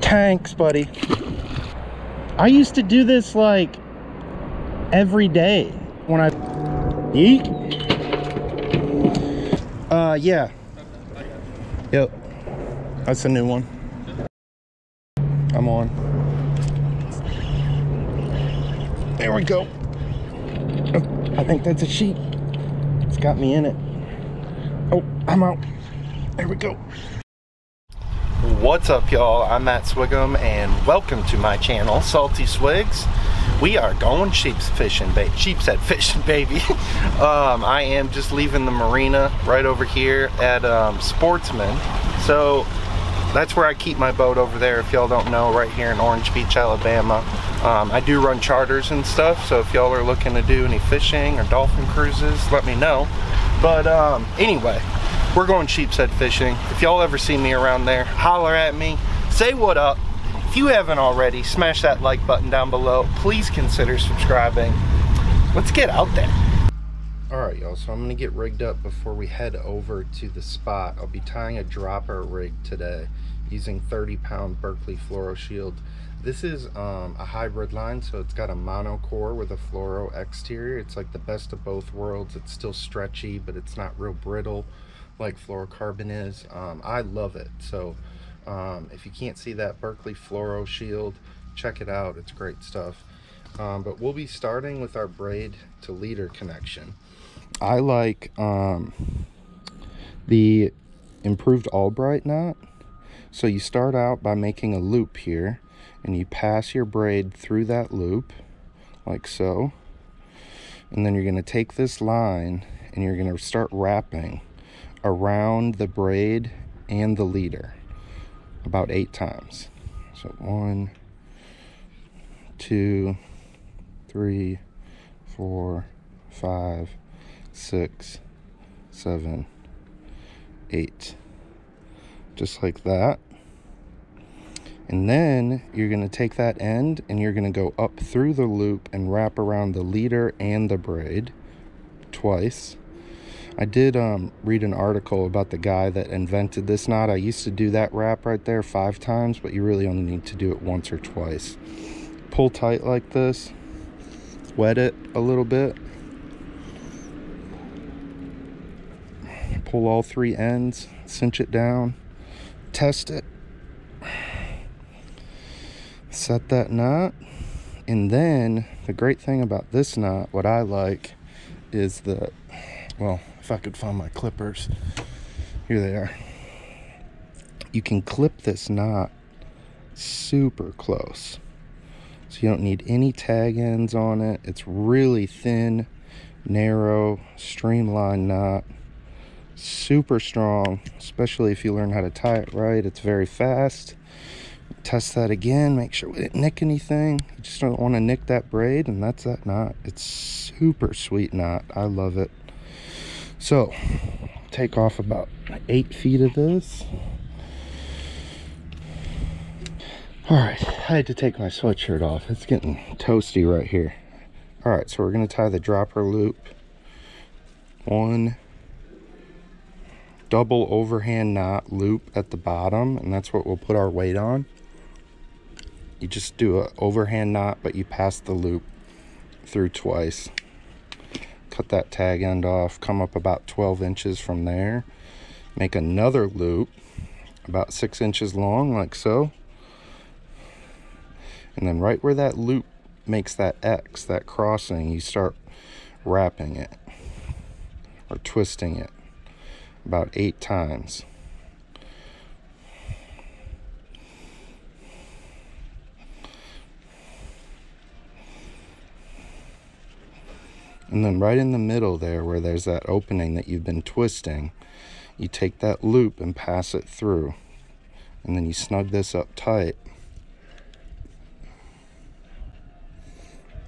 Thanks, buddy. I used to do this like every day when I Yeet. Uh yeah. Yep. That's a new one. I'm on. There we go. I think that's a sheep. It's got me in it. Oh, I'm out. There we go. What's up, y'all? I'm Matt Swigum, and welcome to my channel, Salty Swiggs. We are going sheep's fishing, ba sheepshead fishing, baby. um, I am just leaving the marina right over here at um, Sportsman. So that's where I keep my boat over there, if y'all don't know, right here in Orange Beach, Alabama. Um, I do run charters and stuff, so if y'all are looking to do any fishing or dolphin cruises, let me know. But um, anyway, we're going sheepshead fishing. If y'all ever see me around there, holler at me, say what up. If you haven't already, smash that like button down below. Please consider subscribing. Let's get out there. Alright y'all, so I'm to get rigged up before we head over to the spot. I'll be tying a dropper rig today using 30 pound Berkley Fluoro Shield. This is um, a hybrid line, so it's got a mono core with a fluoro exterior. It's like the best of both worlds. It's still stretchy, but it's not real brittle like fluorocarbon is. Um, I love it. So um, if you can't see that Berkley Fluoro Shield, check it out. It's great stuff. Um, but we'll be starting with our braid to leader connection. I like um, the improved Albright knot. So you start out by making a loop here and you pass your braid through that loop like so. And then you're going to take this line and you're going to start wrapping around the braid and the leader about eight times. So one, two, three, four, five, six, seven, eight. Just like that. And then you're going to take that end and you're going to go up through the loop and wrap around the leader and the braid twice. I did um, read an article about the guy that invented this knot. I used to do that wrap right there five times, but you really only need to do it once or twice. Pull tight like this, wet it a little bit. Pull all three ends, cinch it down, test it, set that knot. And then the great thing about this knot, what I like, is that, well, if I could find my clippers. Here they are. You can clip this knot super close. So you don't need any tag ends on it. It's really thin, narrow, streamlined knot. Super strong, especially if you learn how to tie it right. It's very fast. Test that again, make sure we didn't nick anything. You just don't want to nick that braid, and that's that knot. It's super sweet knot. I love it. So, take off about eight feet of this. All right, I had to take my sweatshirt off. It's getting toasty right here. All right, so we're gonna tie the dropper loop. One double overhand knot loop at the bottom, and that's what we'll put our weight on. You just do an overhand knot, but you pass the loop through twice cut that tag end off, come up about 12 inches from there, make another loop about six inches long like so. And then right where that loop makes that X, that crossing, you start wrapping it or twisting it about eight times. And then right in the middle there where there's that opening that you've been twisting, you take that loop and pass it through. And then you snug this up tight.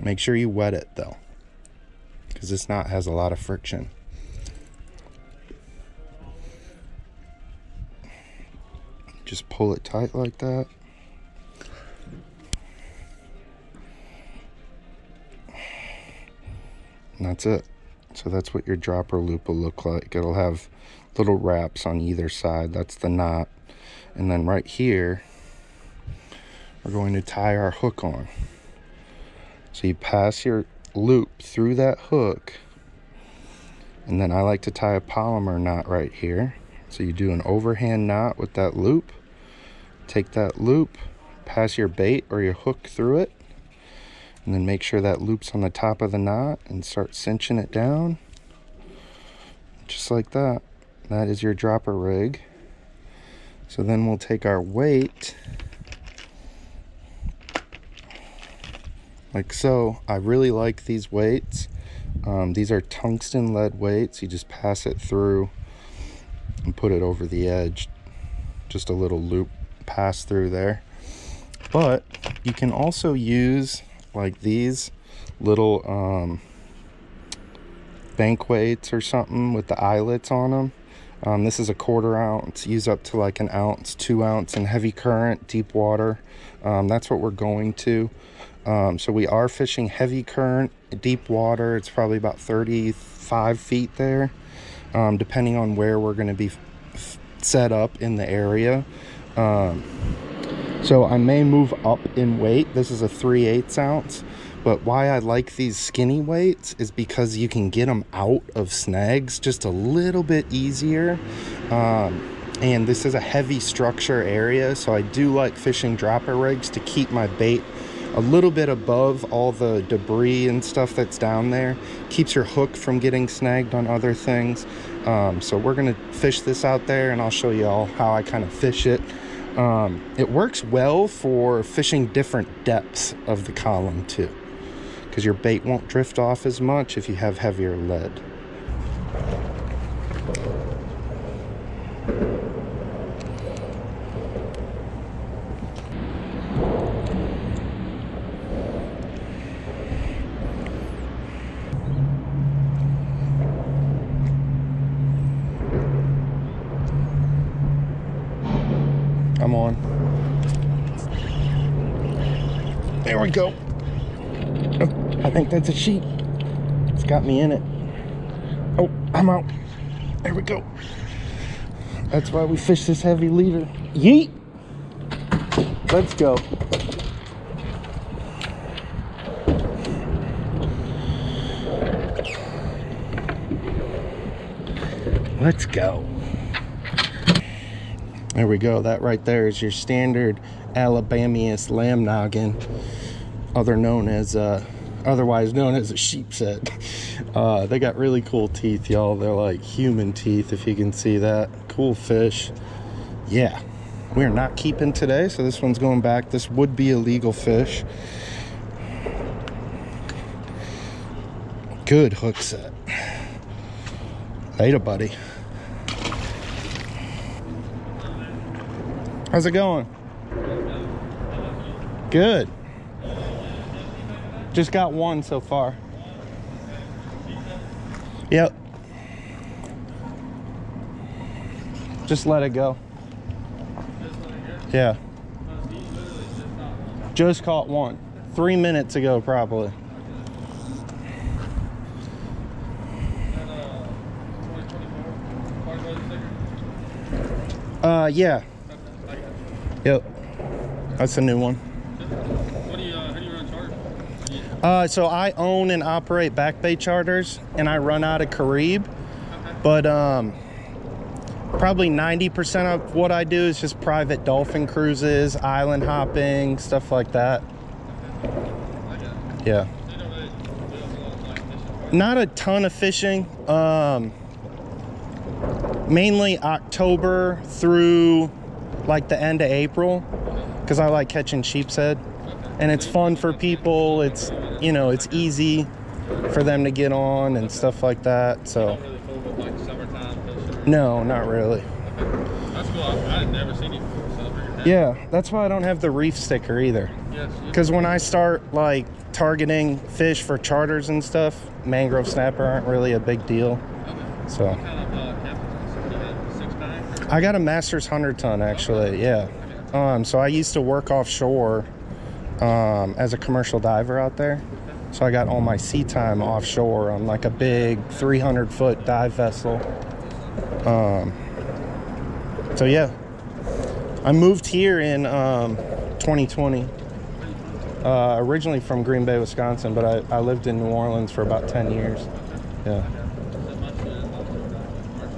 Make sure you wet it though, because this knot has a lot of friction. Just pull it tight like that. And that's it. So that's what your dropper loop will look like. It'll have little wraps on either side. That's the knot. And then right here we're going to tie our hook on. So you pass your loop through that hook. And then I like to tie a Palomar knot right here. So you do an overhand knot with that loop, take that loop, pass your bait or your hook through it, and then make sure that loop's on the top of the knot and start cinching it down. Just like that. That is your dropper rig. So then we'll take our weight like so. I really like these weights. Um, these are tungsten lead weights. You just pass it through and put it over the edge. Just a little loop pass through there. But you can also use like these little um, bank weights or something with the eyelets on them. Um, this is a quarter ounce, use up to like an ounce, two ounce in heavy current, deep water. Um, that's what we're going to. Um, so we are fishing heavy current, deep water. It's probably about 35 feet there, um, depending on where we're going to be set up in the area. So I may move up in weight. This is a 3 8 ounce. But why I like these skinny weights is because you can get them out of snags just a little bit easier. Um, and this is a heavy structure area, so I do like fishing dropper rigs to keep my bait a little bit above all the debris and stuff that's down there. Keeps your hook from getting snagged on other things. Um, so we're gonna fish this out there and I'll show you all how I kind of fish it. Um, it works well for fishing different depths of the column too because your bait won't drift off as much if you have heavier lead. I'm on. There we go. I think that's a sheep. It's got me in it. Oh, I'm out. There we go. That's why we fish this heavy leader. Yeet! Let's go. Let's go. There we go. That right there is your standard Alabamius lamb noggin, other known as, uh, otherwise known as a sheep's head. Uh, they got really cool teeth, y'all. They're like human teeth, if you can see that. Cool fish. Yeah, we're not keeping today, so this one's going back. This would be a legal fish. Good hook set. Later, buddy. How's it going? Good. Just got one so far. Yep. Just let it go. Yeah. Just caught one. Three minutes ago, probably. Uh, yeah. Yep. That's a new one. What do you, uh, how do you run charter? Uh, so I own and operate Back Bay Charters, and I run out of Caribe. But um, probably 90% of what I do is just private dolphin cruises, island hopping, stuff like that. Yeah. Not a ton of fishing. Um, mainly October through like the end of April because I like catching sheep's head. And it's fun for people. It's, you know, it's easy for them to get on and stuff like that. So, Don't really fool with like summertime fishing. no, not really. That's cool. I, I never seen you before, so I figured, hey, Yeah, that's why I don't have the reef sticker either. Because when I start like targeting fish for charters and stuff, mangrove snapper aren't really a big deal. So. What kind of uh, captains? You had six pack? Or? I got a Masters 100 ton actually, yeah. Um, so I used to work offshore um, as a commercial diver out there. So I got all my sea time offshore on like a big 300 foot dive vessel. Um, so yeah, I moved here in um, 2020. Uh, originally from Green Bay, Wisconsin, but I, I lived in New Orleans for about 10 years. Yeah.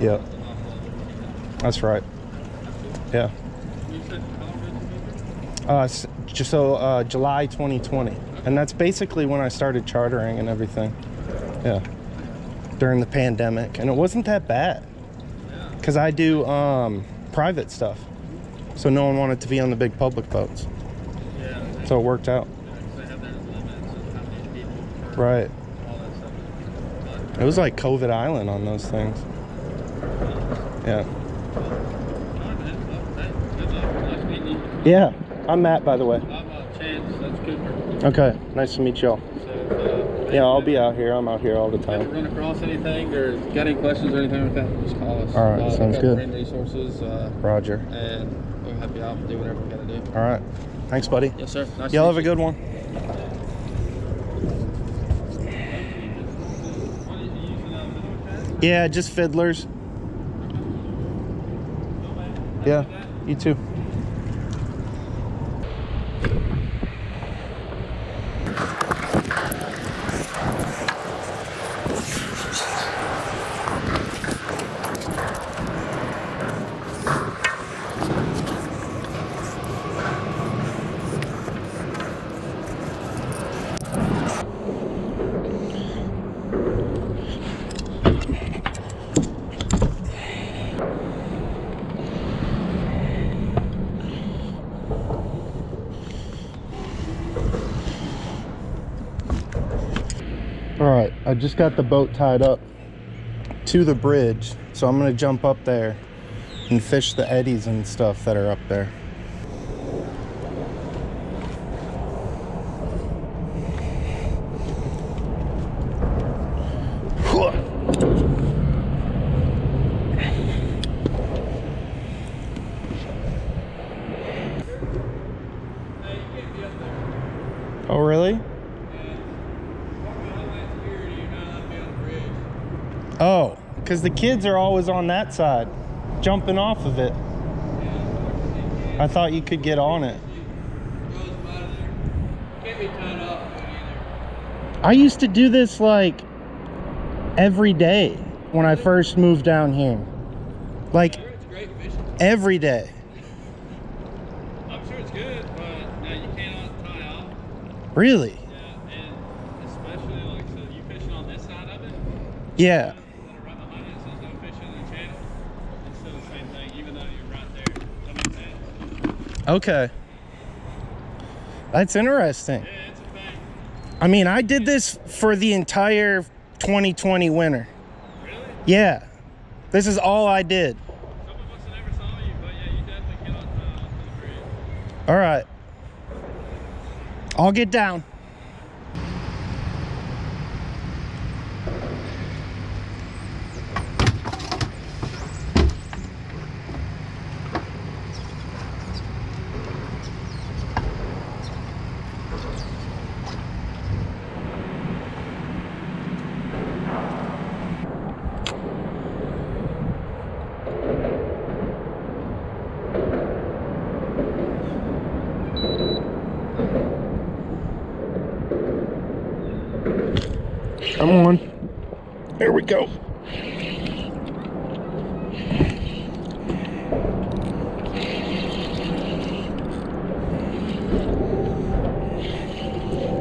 Yep. That's right. Yeah. Uh, just so uh, July 2020, and that's basically when I started chartering and everything. Yeah. During the pandemic, and it wasn't that bad, cause I do um, private stuff, so no one wanted to be on the big public boats, Yeah. so it worked out. They have their limits of how many people per Right. all that stuff. It was like COVID Island on those things. Yeah. But, all right, man. Well, hey, good luck. Nice meeting you. Yeah. I'm Matt, by the way. I'm uh, Chance. That's Cooper. Okay. Nice to meet y'all. So, uh, Yeah, I'll be out here. I'm out here all the If you time. run across anything or got any questions or anything like that, just call us. All right, uh, sounds good. Resources, uh, Roger. and we'll help you out and do whatever we got to do. All right. Thanks, buddy. Yes, sir. Nice Y'all have a good one. Yeah, just fiddlers. Yeah, you too. All right, I just got the boat tied up to the bridge, so I'm gonna jump up there and fish the eddies and stuff that are up there. Oh, really? Oh, because the kids are always on that side, jumping off of it. I thought you could get on it. I used to do this like every day when I first moved down here. Like It's great fishing. every day. I'm sure it's good, but now you cannot tie off. Really? Yeah, and especially like so you fishing on this side of it. Yeah. That are right behind it says no fishing in the channel. It's still the same thing, even though you're right there. That makes sense. Okay. That's interesting. Yeah, it's a thing. I mean, I did this for the entire 2020 winter. Really? Yeah. This is all I did. Some of us have never saw you, yeah, you definitely cannot tie off to the bridge. All right. I'll get down. Come on. There we go.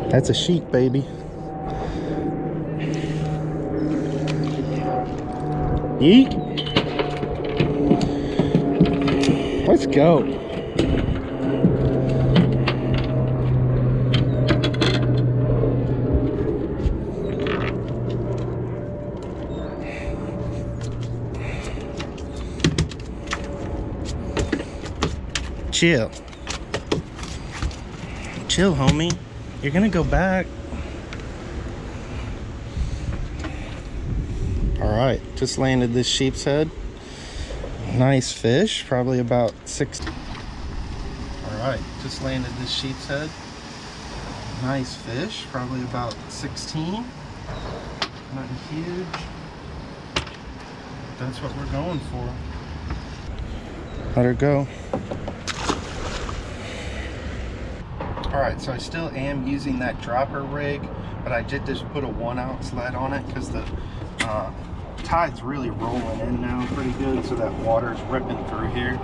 That's a sheep, baby. Yeet. Let's go. Chill. Chill, homie. You're gonna go back. All right, just landed this sheep's head. Nice fish, probably about six. All right, just landed this sheep's head. Nice fish, probably about 16. Nothing huge. That's what we're going for. Let her go. All right, so I still am using that dropper rig, but I did just put a one ounce lead on it because the uh, tide's really rolling in now pretty good, so that water's ripping through here.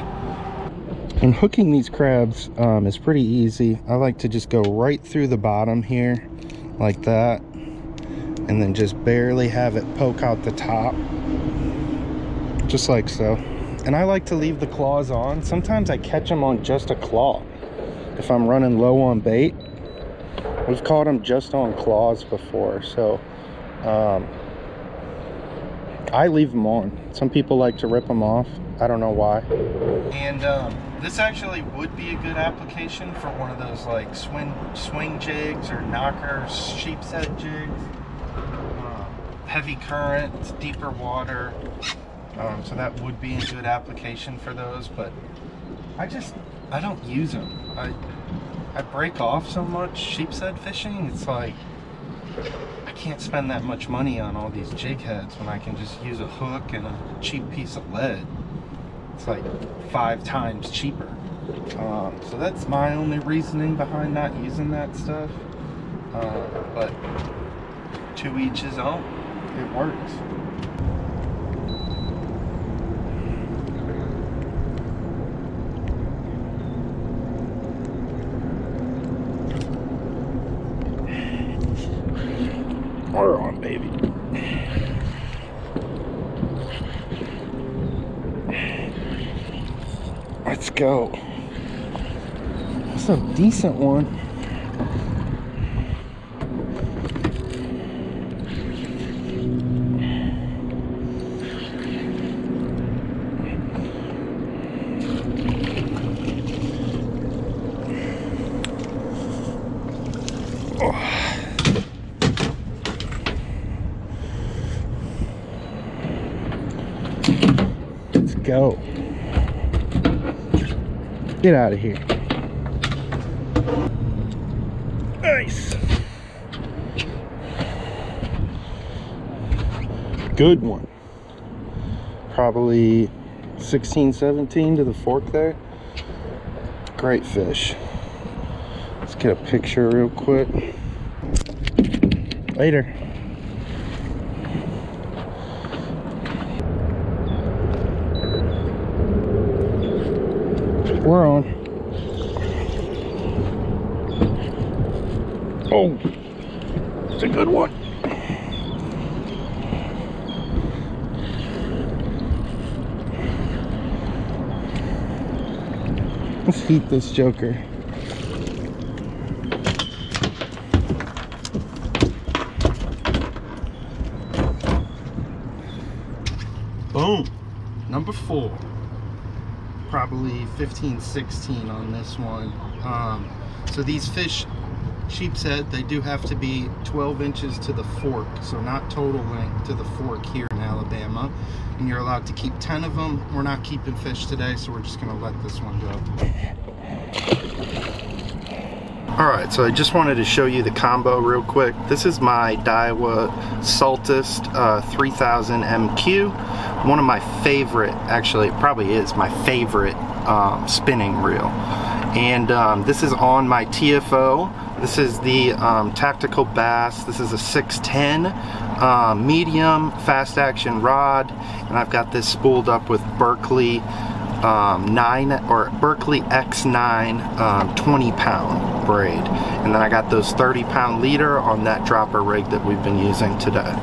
And hooking these crabs um, is pretty easy. I like to just go right through the bottom here, like that, and then just barely have it poke out the top, just like so. And I like to leave the claws on. Sometimes I catch them on just a claw if I'm running low on bait. We've caught them just on claws before, so um, I leave them on. Some people like to rip them off. I don't know why. And um, this actually would be a good application for one of those like swing swing jigs or knockers, sheepshead jigs. Uh, heavy current, deeper water. Um, so that would be a good application for those, but I just I don't use them. I I break off so much sheepshead fishing. It's like I can't spend that much money on all these jig heads when I can just use a hook and a cheap piece of lead. It's like five times cheaper. Um, so that's my only reasoning behind not using that stuff. Uh, but to each his own. It works. We're on, baby. Let's go. That's a decent one. Let's go. Get out of here. Good one. Probably 16, 17 to the fork there. Great fish. Let's get a picture real quick. Later. We're on. Oh, it's a good one. Let's heat this joker. Boom. Number four probably 15 16 on this one um, so these fish sheepshead they do have to be 12 inches to the fork so not total length to the fork here in Alabama. And you're allowed to keep 10 of them we're not keeping fish today so we're just gonna let this one go. All right so I just wanted to show you the combo real quick. This is my Daiwa Saltist uh, 3000 MQ one of my favorite, actually, it probably is my favorite um, spinning reel. And um, this is on my TFO. This is the um, Tactical Bass. This is a 610 uh, medium fast action rod. And I've got this spooled up with Berkley um, 9 or Berkley X9 um, 20 pound braid. And then I got those 30 pound leader on that dropper rig that we've been using today.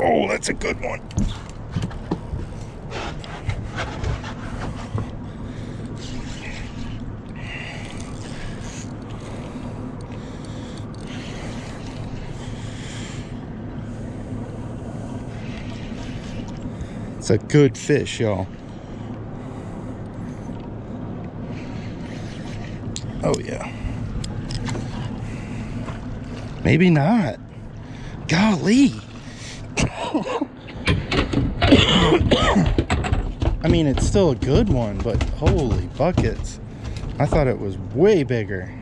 Oh, that's a good one. It's a good fish, y'all. Oh, yeah. Maybe not. Golly. I mean, it's still a good one, but holy buckets. I thought it was way bigger.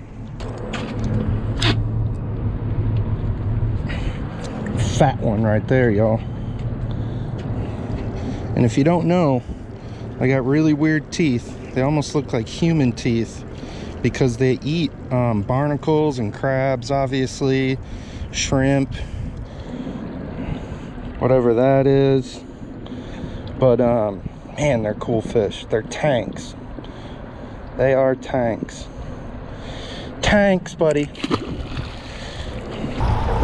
Fat one right there, y'all. And if you don't know, I got really weird teeth. They almost look like human teeth because they eat um, barnacles and crabs, obviously, shrimp, whatever that is. But um, man, they're cool fish. They're tanks. They are tanks. Tanks, buddy.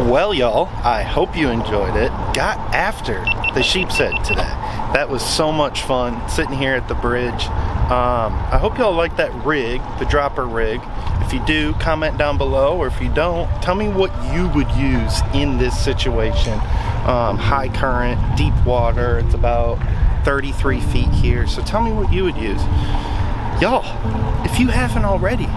Well, y'all, I hope you enjoyed it. Got after the sheep's head today. That was so much fun sitting here at the bridge. Um, I hope y'all like that rig, the dropper rig. If you do, comment down below, or if you don't, tell me what you would use in this situation. Um, high current, deep water, it's about 33 feet here, so tell me what you would use. Y'all, if you haven't already,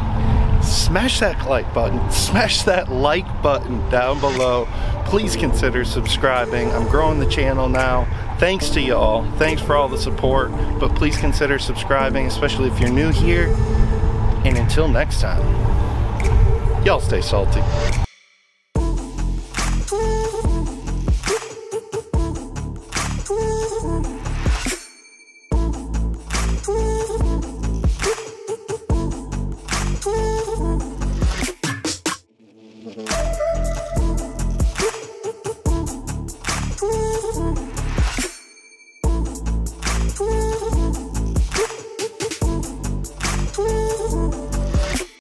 smash that like button, smash that like button down below. Please consider subscribing. I'm growing the channel now. Thanks to y'all. Thanks for all the support, but please consider subscribing, especially if you're new here. And until next time, y'all stay salty.